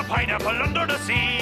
A pineapple under the sea.